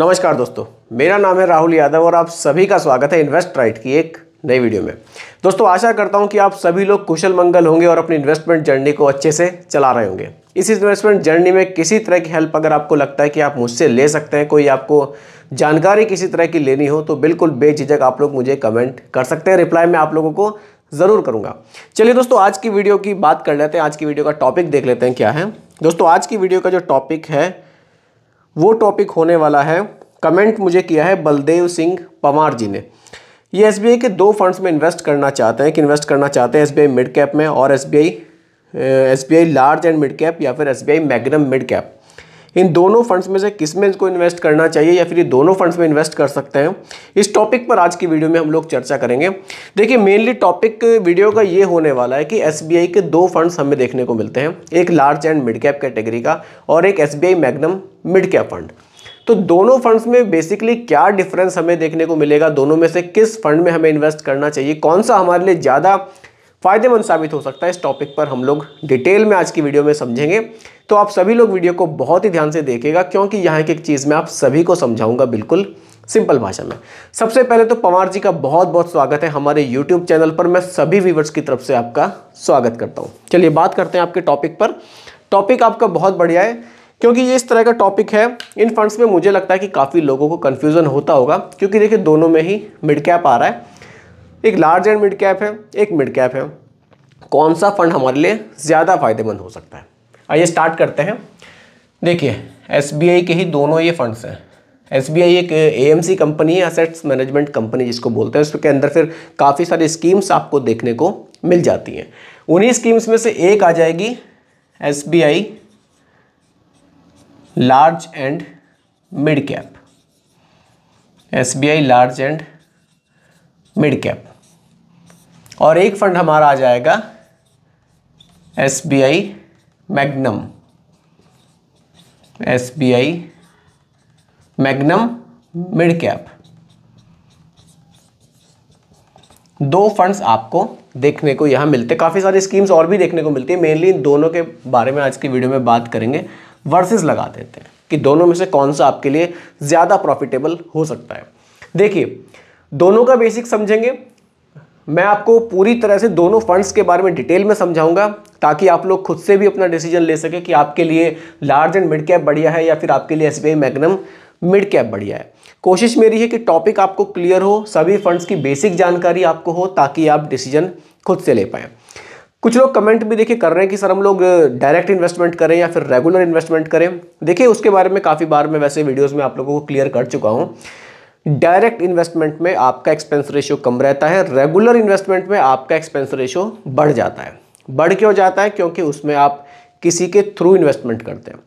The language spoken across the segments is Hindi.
नमस्कार दोस्तों, मेरा नाम है राहुल यादव और आप सभी का स्वागत है इन्वेस्ट राइट की एक नई वीडियो में। दोस्तों, आशा करता हूँ कि आप सभी लोग कुशल मंगल होंगे और अपनी इन्वेस्टमेंट जर्नी को अच्छे से चला रहे होंगे। इस इन्वेस्टमेंट जर्नी में किसी तरह की हेल्प अगर आपको लगता है कि आप मुझसे ले सकते हैं, कोई आपको जानकारी किसी तरह की लेनी हो तो बिल्कुल बेझिझक आप लोग मुझे कमेंट कर सकते हैं रिप्लाई में आप लोगों को ज़रूर करूँगा। चलिए दोस्तों, आज की वीडियो की बात कर लेते हैं, आज की वीडियो का टॉपिक देख लेते हैं क्या है। दोस्तों, आज की वीडियो का जो टॉपिक है वो टॉपिक होने वाला है। कमेंट मुझे किया है बलदेव सिंह पवार जी ने। ये एस के दो फंड्स में इन्वेस्ट करना चाहते हैं। कि इन्वेस्ट करना चाहते हैं एस मिड कैप में और S B large and mid cap या फिर S B Magnum mid cap इन दोनों फंड्स में से किसमें इसको इन्वेस्ट करना चाहिए या फिर ये दोनों फंड्स में इन्वेस्ट कर सकते हैं? इस टॉपिक पर आज की वीडियो में हम लोग चर्चा करेंगे। देखिए मेनली टॉपिक वीडियो का ये होने वाला है कि एसबीआई के दो फंड्स हमें देखने को मिलते हैं। एक large and mid cap category का और एक SBI Magnum mid cap fund तो दोनों फंड्स में बेसिकली क्या डिफरेंस हमें देखने को मिलेगा? दोनों में से किस फंड में हमें इन्वेस्ट करना चाहिए? कौन सा हमारे लिए ज़्यादा फ़ायदेमंद साबित हो सकता है इस टॉपिक पर हम लोग डिटेल में आज की वीडियो में समझेंगे। तो आप सभी लोग वीडियो को बहुत ही ध्यान से देखेगा क्योंकि यहाँ की एक चीज़ मैं आप सभी को समझाऊँगा बिल्कुल सिंपल भाषा में। सबसे पहले तो पवार जी का बहुत बहुत स्वागत है हमारे यूट्यूब चैनल पर। मैं सभी व्यूवर्स की तरफ़ से आपका स्वागत करता हूँ। चलिए बात करते हैं आपके टॉपिक पर। टॉपिक आपका बहुत बढ़िया है, क्योंकि ये इस तरह का टॉपिक है, इन फंड्स में मुझे लगता है कि काफ़ी लोगों को कन्फ्यूज़न होता होगा, क्योंकि देखिए दोनों में ही मिड कैप आ रहा है। एक लार्ज एंड मिड कैप है, एक मिड कैप है। कौन सा फंड हमारे लिए ज़्यादा फ़ायदेमंद हो सकता है? आइए स्टार्ट करते हैं। देखिए एसबीआई के ही दोनों ये फंड्स हैं। एसबीआई एक ए कंपनी है असेट्स मैनेजमेंट कंपनी जिसको बोलते हैं। उसके अंदर फिर काफ़ी सारी स्कीम्स आपको देखने को मिल जाती हैं। उन्हीं स्कीम्स में से एक आ जाएगी SBI large and mid cap S B I large and mid cap और एक फंड हमारा आ जाएगा S B I Magnum. S B I Magnum mid cap दो फंड्स आपको देखने को यहाँ मिलते हैं। काफ़ी सारी स्कीम्स और भी देखने को मिलती है। मेनली इन दोनों के बारे में आज की वीडियो में बात करेंगे। वर्सेस लगा देते हैं कि दोनों में से कौन सा आपके लिए ज़्यादा प्रॉफिटेबल हो सकता है। देखिए, दोनों का बेसिक समझेंगे। मैं आपको पूरी तरह से दोनों फंड्स के बारे में डिटेल में समझाऊँगा, ताकि आप लोग खुद से भी अपना डिसीज़न ले सके कि आपके लिए लार्ज एंड मिड कैप बढ़िया है या फिर आपके लिए एस मैग्नम मिड कैप बढ़िया है। कोशिश मेरी है कि टॉपिक आपको क्लियर हो, सभी फंड्स की बेसिक जानकारी आपको हो, ताकि आप डिसीज़न खुद से ले पाएँ। कुछ लोग कमेंट भी देखिए कर रहे हैं कि सर हम लोग डायरेक्ट इन्वेस्टमेंट करें या फिर रेगुलर इन्वेस्टमेंट करें। देखिए उसके बारे में काफ़ी बार मैं वैसे वीडियोस में आप लोगों को क्लियर कर चुका हूँ। डायरेक्ट इन्वेस्टमेंट में आपका एक्सपेंस रेशियो कम रहता है, रेगुलर इन्वेस्टमेंट में आपका एक्सपेंस रेशियो बढ़ जाता है। बढ़ क्यों जाता है? क्योंकि उसमें आप किसी के थ्रू इन्वेस्टमेंट करते हैं।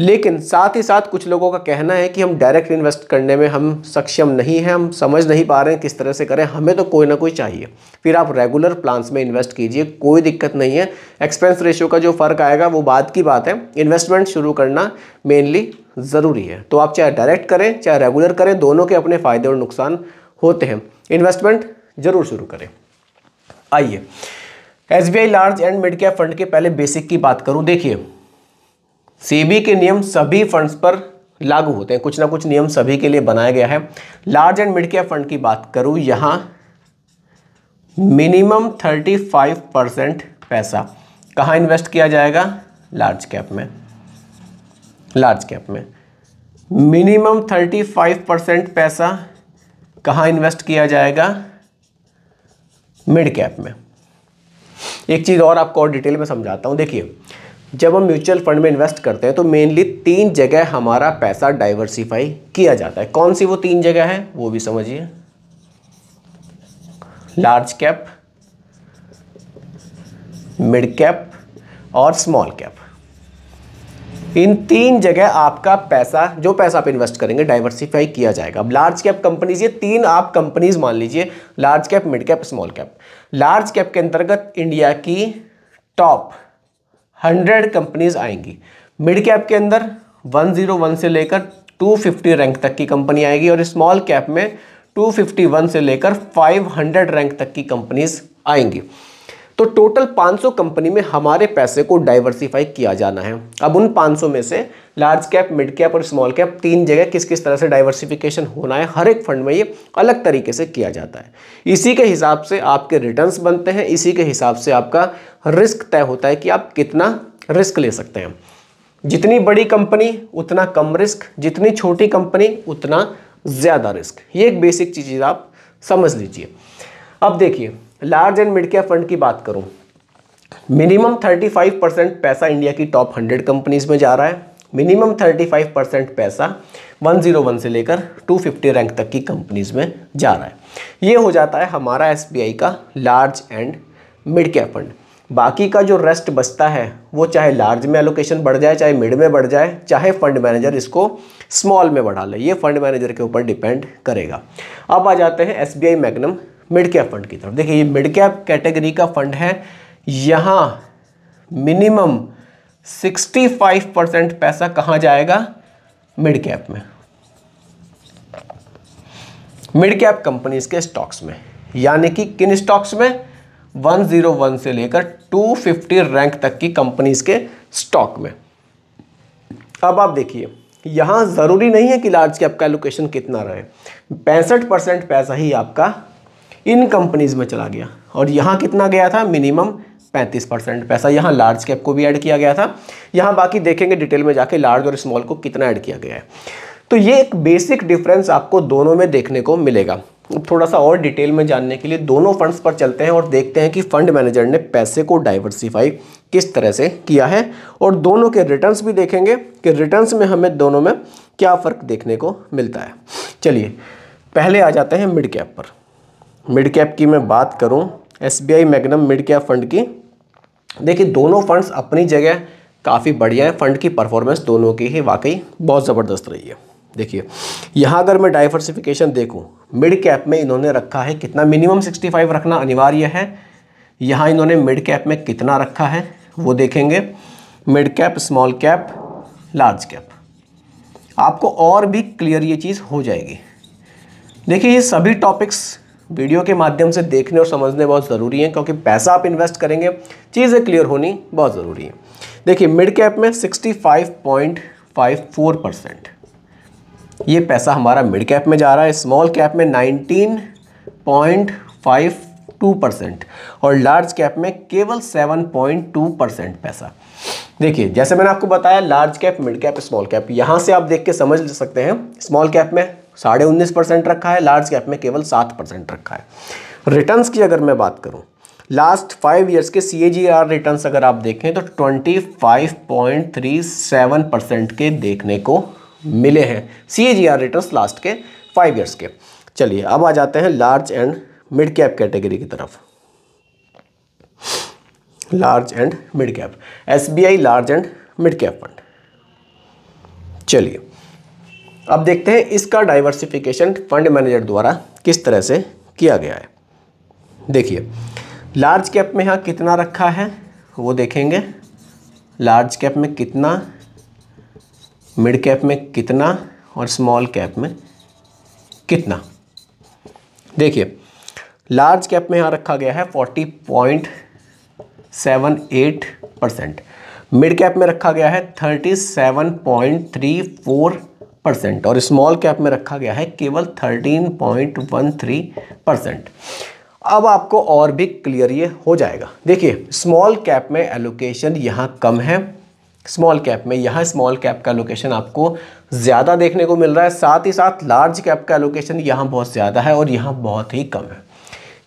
लेकिन साथ ही साथ कुछ लोगों का कहना है कि हम डायरेक्ट इन्वेस्ट करने में हम सक्षम नहीं हैं, हम समझ नहीं पा रहे हैं किस तरह से करें, हमें तो कोई ना कोई चाहिए। फिर आप रेगुलर प्लान्स में इन्वेस्ट कीजिए, कोई दिक्कत नहीं है। एक्सपेंस रेशियो का जो फ़र्क आएगा वो बाद की बात है। इन्वेस्टमेंट शुरू करना मेनली ज़रूरी है। तो आप चाहे डायरेक्ट करें, चाहे रेगुलर करें, दोनों के अपने फ़ायदे और नुकसान होते हैं। इन्वेस्टमेंट ज़रूर शुरू करें। आइए SBI large and mid cap fund के पहले बेसिक की बात करूँ, देखिए। सेबी के नियम सभी फंड्स पर लागू होते हैं। कुछ ना कुछ नियम सभी के लिए बनाया गया है। Large and mid cap fund की बात करूँ, यहाँ मिनिमम 35 परसेंट पैसा कहाँ इन्वेस्ट किया जाएगा? लार्ज कैप में। लार्ज कैप में। मिनिमम 35 परसेंट पैसा कहाँ इन्वेस्ट किया जाएगा? मिड कैप में। एक चीज़ और आपको और डिटेल में समझाता हूँ। देखिए, जब हम म्यूचुअल फंड में इन्वेस्ट करते हैं तो मेनली तीन जगह हमारा पैसा डाइवर्सिफाई किया जाता है। कौन सी वो तीन जगह है, वो भी समझिए। लार्ज कैप मिड कैप और स्मॉल कैप इन तीन जगह आपका पैसा, जो पैसा आप इन्वेस्ट करेंगे डाइवर्सिफाई किया जाएगा। अब लार्ज कैप कंपनीज़ ये तीन आप कंपनीज़ मान लीजिए large cap mid cap small cap large cap के अंतर्गत इंडिया की टॉप हंड्रेड कंपनीज़ आएँगी। मिड कैप के अंदर वन ज़ीरो वन से लेकर टू फिफ्टी रैंक तक की कंपनी आएगी और स्मॉल कैप में टू फिफ्टी वन से लेकर फाइव हंड्रेड रैंक तक की कंपनीज़ आएँगी। तो टोटल 500 कंपनी में हमारे पैसे को डाइवर्सिफाई किया जाना है। अब उन 500 में से लार्ज कैप मिड कैप और स्मॉल कैप तीन जगह किस किस तरह से डाइवर्सिफिकेशन होना है, हर एक फंड में ये अलग तरीके से किया जाता है। इसी के हिसाब से आपके रिटर्न्स बनते हैं, इसी के हिसाब से आपका रिस्क तय होता है कि आप कितना रिस्क ले सकते हैं। जितनी बड़ी कंपनी उतना कम रिस्क जितनी छोटी कंपनी उतना ज़्यादा रिस्क ये एक बेसिक चीज़ आप समझ लीजिए। अब देखिए large and mid cap fund की बात करूँ मिनिमम 35 परसेंट पैसा इंडिया की टॉप 100 कंपनीज़ में जा रहा है। मिनिमम 35 परसेंट पैसा 101 से लेकर 250 रैंक तक की कंपनीज़ में जा रहा है। ये हो जाता है हमारा एसबीआई का large and mid cap fund बाकी का जो रेस्ट बचता है, वो चाहे लार्ज में एलोकेशन बढ़ जाए, चाहे मिड में बढ़ जाए, चाहे फंड मैनेजर इसको स्मॉल में बढ़ा ले, ये फंड मैनेजर के ऊपर डिपेंड करेगा। अब आ जाते हैं S Magnum mid cap fund की तरफ़। देखिए, ये मिड कैप कैटेगरी का फंड है। यहाँ मिनिमम 65 परसेंट पैसा कहाँ जाएगा? मिड कैप में। मिड कैप कंपनीज़ के स्टॉक्स में। यानी कि किन स्टॉक्स में? 101 से लेकर 250 रैंक तक की कंपनीज़ के स्टॉक में। अब आप देखिए, यहाँ ज़रूरी नहीं है कि लार्ज कैप का एलोकेशन कितना रहे। पैंसठ परसेंट पैसा ही आपका इन कंपनीज़ में चला गया। और यहाँ कितना गया था? मिनिमम 35 परसेंट पैसा। यहाँ लार्ज कैप को भी ऐड किया गया था। यहाँ बाकी देखेंगे डिटेल में जाके लार्ज और स्मॉल को कितना ऐड किया गया है। तो ये एक बेसिक डिफरेंस आपको दोनों में देखने को मिलेगा। थोड़ा सा और डिटेल में जानने के लिए दोनों फंड्स पर चलते हैं और देखते हैं कि फंड मैनेजर ने पैसे को डाइवर्सिफाई किस तरह से किया है। और दोनों के रिटर्न्स भी देखेंगे कि रिटर्न्स में हमें दोनों में क्या फ़र्क देखने को मिलता है। चलिए, पहले आ जाते हैं मिड कैप पर। मिड कैप की मैं बात करूँ S B I Magnum mid cap fund की। देखिए, दोनों फंड्स अपनी जगह काफ़ी बढ़िया है। फंड की परफॉर्मेंस दोनों की ही वाकई बहुत ज़बरदस्त रही है। देखिए, यहाँ अगर मैं डाइवर्सिफिकेशन देखूँ मिड कैप में इन्होंने रखा है कितना? मिनिमम 65 रखना अनिवार्य है। यहाँ इन्होंने मिड कैप में कितना रखा है, वो देखेंगे। Mid cap small cap, large cap. आपको और भी क्लियर ये चीज़ हो जाएगी। देखिए, ये सभी टॉपिक्स वीडियो के माध्यम से देखने और समझने बहुत ज़रूरी है, क्योंकि पैसा आप इन्वेस्ट करेंगे, चीज़ें क्लियर होनी बहुत ज़रूरी है। देखिए मिड कैप में 65.54 परसेंट ये पैसा हमारा मिड कैप में जा रहा है स्मॉल कैप में 19.52 परसेंट और लार्ज कैप में केवल 7.2 परसेंट पैसा। देखिए, जैसे मैंने आपको बताया large cap mid cap small cap यहाँ से आप देख के समझ सकते हैं स्मॉल कैप में साढ़े उन्नीस परसेंट रखा है लार्ज कैप में केवल सात परसेंट रखा है। रिटर्न्स की अगर मैं बात करूँ लास्ट फाइव ईयर्स के सी ए जी आर रिटर्न अगर आप देखें तो twenty five point three seven percent के देखने को मिले हैं। C A G R return last के फाइव ईयर्स के। चलिए, अब आ जाते हैं large and mid cap category की तरफ़। Large and mid cap S B I large and mid cap fund चलिए अब देखते हैं इसका डाइवर्सिफिकेशन फंड मैनेजर द्वारा किस तरह से किया गया है। देखिए लार्ज कैप में यहाँ कितना रखा है, वो देखेंगे। लार्ज कैप में कितना मिड कैप में कितना और स्मॉल कैप में कितना। देखिए लार्ज कैप में यहाँ रखा गया है forty point seven eight percent mid cap में रखा गया है thirty seven point three four percent और स्मॉल कैप में रखा गया है केवल thirteen point one three percent. अब आपको और भी क्लियर ये हो जाएगा। देखिए, स्मॉल कैप में एलोकेशन यहाँ कम है। स्मॉल कैप में, यहाँ स्मॉल कैप का लोकेशन आपको ज़्यादा देखने को मिल रहा है। साथ ही साथ लार्ज कैप का लोकेशन यहाँ बहुत ज़्यादा है और यहाँ बहुत ही कम है।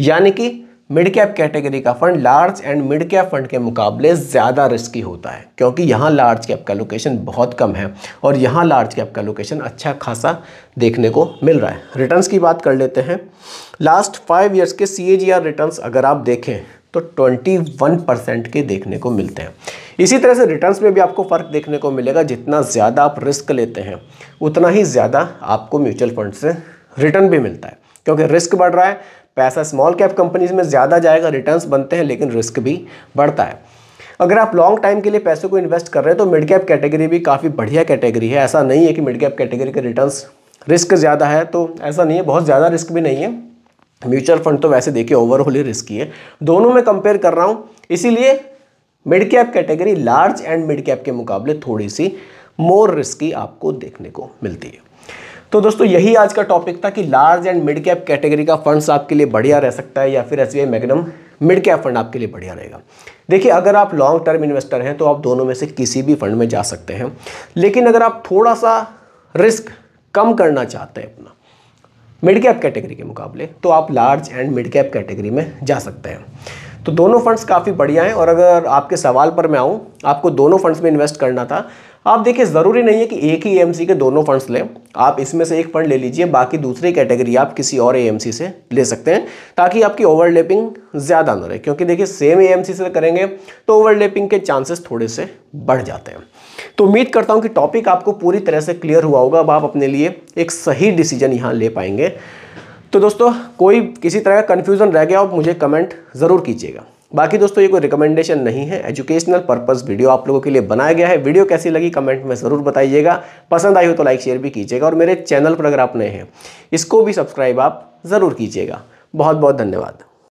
यानी कि मिड कैप कैटेगरी का fund large and mid cap fund के मुकाबले ज़्यादा रिस्की होता है, क्योंकि यहाँ लार्ज कैप का लोकेशन बहुत कम है और यहाँ लार्ज कैप का लोकेशन अच्छा खासा देखने को मिल रहा है। रिटर्न्स की बात कर लेते हैं। लास्ट फाइव ईयर्स के सी ए जी आर रिटर्न्स अगर आप देखें तो 21 परसेंट के देखने को मिलते हैं। इसी तरह से रिटर्न्स में भी आपको फ़र्क देखने को मिलेगा, जितना ज़्यादा आप रिस्क लेते हैं, उतना ही ज़्यादा आपको म्यूचुअल फंड से रिटर्न भी मिलता है, क्योंकि रिस्क बढ़ रहा है पैसा स्मॉल कैप कंपनीज़ में ज़्यादा जाएगा रिटर्न्स बनते हैं, लेकिन रिस्क भी बढ़ता है। अगर आप लॉन्ग टाइम के लिए पैसे को इन्वेस्ट कर रहे हैं तो मिड कैप कैटेगरी भी काफ़ी बढ़िया कैटेगरी है। ऐसा नहीं है कि मिड कैप कैटेगरी के रिटर्न्स रिस्क ज़्यादा है तो ऐसा नहीं है, बहुत ज़्यादा रिस्क भी नहीं है। म्यूचुअल फंड तो वैसे देखिए ओवरऑल ही रिस्की है। दोनों में कंपेयर कर रहा हूँ, इसीलिए mid cap category large and mid cap के मुकाबले थोड़ी सी मोर रिस्की आपको देखने को मिलती है। तो दोस्तों, यही आज का टॉपिक था कि large and mid cap category का फंड्स आपके लिए बढ़िया रह सकता है या फिर S Magnum mid cap fund आपके लिए बढ़िया रहेगा। देखिए, अगर आप लॉन्ग टर्म इन्वेस्टर हैं तो आप दोनों में से किसी भी फंड में जा सकते हैं। लेकिन अगर आप थोड़ा सा रिस्क कम करना चाहते हैं अपना मिड कैप कैटेगरी के मुकाबले तो आप large and mid cap category में जा सकते हैं। तो दोनों फंड्स काफ़ी बढ़िया हैं और अगर आपके सवाल पर मैं आऊँ, आपको दोनों फंड्स में इन्वेस्ट करना था आप देखिए, ज़रूरी नहीं है कि एक ही एएमसी के दोनों फंड्स लें। आप इसमें से एक फंड ले लीजिए, बाकी दूसरी कैटेगरी आप किसी और एएमसी से ले सकते हैं, ताकि आपकी ओवरलेपिंग ज़्यादा ना रहे। क्योंकि देखिए सेम एएमसी से करेंगे तो ओवरलेपिंग के चांसेस थोड़े से बढ़ जाते हैं। तो उम्मीद करता हूँ कि टॉपिक आपको पूरी तरह से क्लियर हुआ होगा, अब आप अपने लिए एक सही डिसीज़न यहाँ ले पाएँगे। तो दोस्तों, कोई किसी तरह का कन्फ्यूज़न रह गया हो मुझे कमेंट ज़रूर कीजिएगा। बाकी दोस्तों, ये कोई रिकमेंडेशन नहीं है। एजुकेशनल पर्पस वीडियो आप लोगों के लिए बनाया गया है। वीडियो कैसी लगी कमेंट में ज़रूर बताइएगा। पसंद आई हो तो लाइक शेयर भी कीजिएगा और मेरे चैनल पर अगर आप नए हैं, इसको भी सब्सक्राइब आप ज़रूर कीजिएगा। बहुत बहुत धन्यवाद।